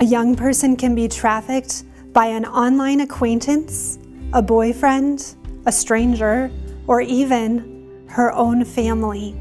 A young person can be trafficked by an online acquaintance, a boyfriend, a stranger, or even her own family.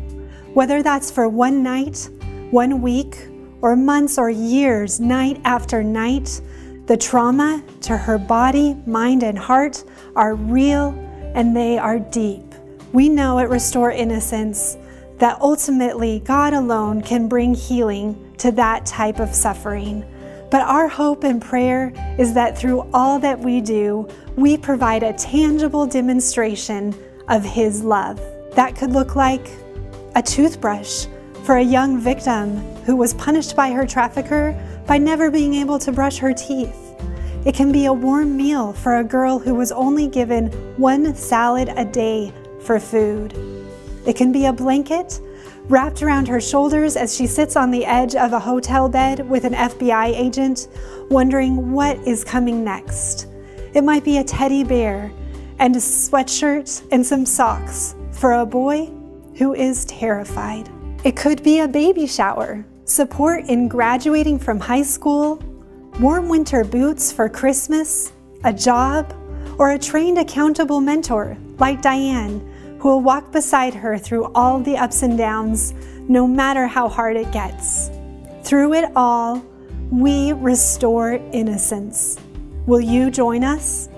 Whether that's for one night, one week, or months or years, night after night, the trauma to her body, mind, and heart are real and they are deep. We know at Restore Innocence that ultimately God alone can bring healing to that type of suffering. But our hope and prayer is that through all that we do, we provide a tangible demonstration of His love. That could look like a toothbrush for a young victim who was punished by her trafficker by never being able to brush her teeth. It can be a warm meal for a girl who was only given one salad a day for food. It can be a blanket wrapped around her shoulders as she sits on the edge of a hotel bed with an FBI agent, wondering what is coming next. It might be a teddy bear and a sweatshirt and some socks for a boy who is terrified. It could be a baby shower, support in graduating from high school, warm winter boots for Christmas, a job, or a trained accountable mentor like Diane who will walk beside her through all the ups and downs, no matter how hard it gets. Through it all, we restore innocence. Will you join us?